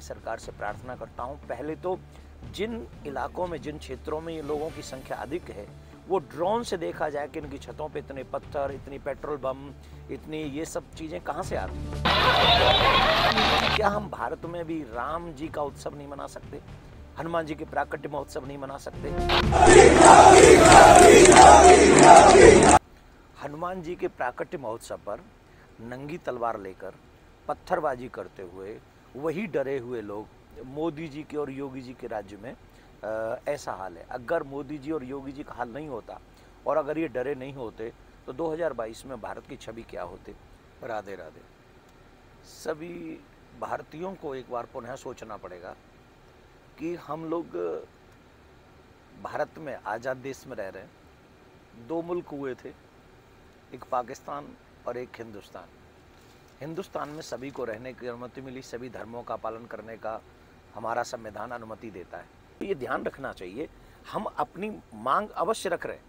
की सरकार से प्रार्थना करता हूँ। पहले तो जिन इलाकों में, जिन क्षेत्रों में ये लोगों की संख्या अधिक है, वो ड्रोन से देखा जाए कि इनकी छतों पे इतने पत्थर, इतनी पेट्रोल बम, इतनी ये सब चीज़ें कहाँ से आती क्या हम भारत में भी राम जी का उत्सव नहीं मना सकते? हनुमान जी के प्राकट्य महोत्सव नहीं मना सकते? हनुमान जी के प्राकट्य महोत्सव पर नंगी तलवार लेकर पत्थरबाजी करते हुए वही डरे हुए लोग मोदी जी के और योगी जी के राज्य में आ, ऐसा हाल है। अगर मोदी जी और योगी जी का हाल नहीं होता और अगर ये डरे नहीं होते तो 2022 में भारत की छवि क्या होती? राधे राधे। सभी भारतीयों को एक बार पुनः सोचना पड़ेगा कि हम लोग भारत में आज़ाद देश में रह रहे हैं। दो मुल्क हुए थे एक पाकिस्तान और एक हिंदुस्तान। हिंदुस्तान में सभी को रहने की अनुमति मिली, सभी धर्मों का पालन करने का हमारा संविधान अनुमति देता है। तो ये ध्यान रखना चाहिए, हम अपनी मांग अवश्य रख रहे हैं,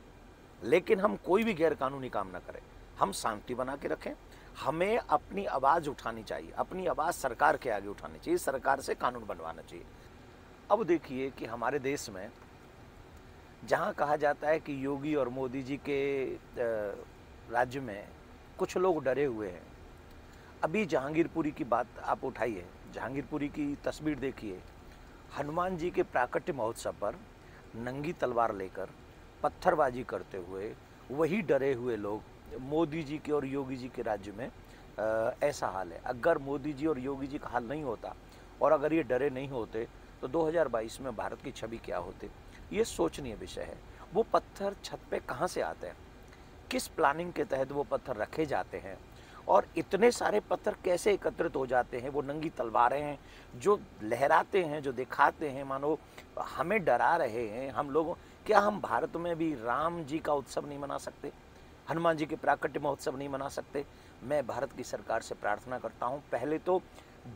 लेकिन हम कोई भी गैर कानूनी काम ना करें। हम शांति बना के रखें, हमें अपनी आवाज़ उठानी चाहिए, अपनी आवाज़ सरकार के आगे उठानी चाहिए, सरकार से कानून बनवाना चाहिए। अब देखिए कि हमारे देश में जहाँ कहा जाता है कि योगी और मोदी जी के राज्य में कुछ लोग डरे हुए हैं। अभी जहांगीरपुरी की बात आप उठाइए जहांगीरपुरी की तस्वीर देखिए। हनुमान जी के प्राकट्य महोत्सव पर नंगी तलवार लेकर पत्थरबाजी करते हुए वही डरे हुए लोग मोदी जी के और योगी जी के राज्य में आ, ऐसा हाल है। अगर मोदी जी और योगी जी का हाल नहीं होता और अगर ये डरे नहीं होते तो 2022 में भारत की छवि क्या होती? ये सोचनीय विषय है। वो पत्थर छत पे कहाँ से आते हैं? किस प्लानिंग के तहत वो पत्थर रखे जाते हैं? और इतने सारे पत्थर कैसे एकत्रित हो जाते हैं? वो नंगी तलवारें हैं, जो लहराते हैं, जो दिखाते हैं, मानो हमें डरा रहे हैं। हम लोगों, क्या हम भारत में भी राम जी का उत्सव नहीं मना सकते? हनुमान जी के प्राकट्य महोत्सव नहीं मना सकते? मैं भारत की सरकार से प्रार्थना करता हूँ। पहले तो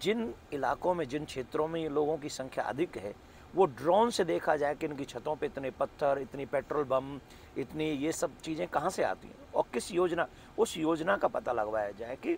जिन इलाकों में, जिन क्षेत्रों में ये लोगों की संख्या अधिक है वो ड्रोन से देखा जाए कि इनकी छतों पे इतने पत्थर, इतनी पेट्रोल बम, इतनी ये सब चीज़ें कहाँ से आती हैं? और किस योजना, उस योजना का पता लगवाया जाए कि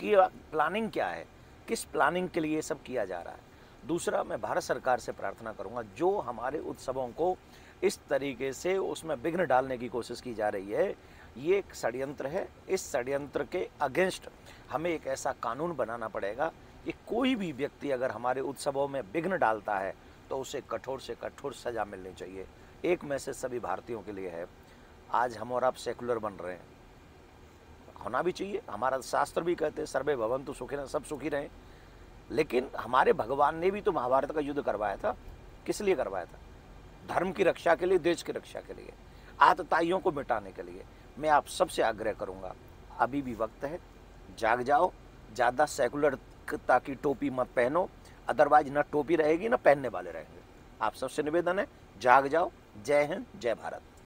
कि प्लानिंग क्या है? किस प्लानिंग के लिए ये सब किया जा रहा है? दूसरा, मैं भारत सरकार से प्रार्थना करूँगा, जो हमारे उत्सवों को इस तरीके से उसमें विघ्न डालने की कोशिश की जा रही है, ये एक षड्यंत्र है। इस षड्यंत्र के अगेंस्ट हमें एक ऐसा कानून बनाना पड़ेगा कि कोई भी व्यक्ति अगर हमारे उत्सवों में विघ्न डालता है तो उसे कठोर से कठोर सजा मिलनी चाहिए। एक मैसेज सभी भारतीयों के लिए है। आज हम और आप सेकुलर बन रहे हैं। होना भी चाहिए। हमारा शास्त्र भी कहते हैं, सर्वे भवन तो सुखी सब सुखी रहें। लेकिन हमारे भगवान ने भी तो महाभारत का युद्ध करवाया था। किस लिए करवाया था? धर्म की रक्षा के लिए, देश की रक्षा के लिए, आतताइयों को मिटाने के लिए। मैं आप सबसे आग्रह करूँगा, अभी भी वक्त है। जाग जाओ। ज़्यादा सेकुलर ताकि टोपी मत पहनो। अदरवाइज़ ना टोपी रहेगी, ना पहनने वाले रहेंगे। आप सबसे निवेदन है, जाग जाओ। जय हिंद, जय भारत।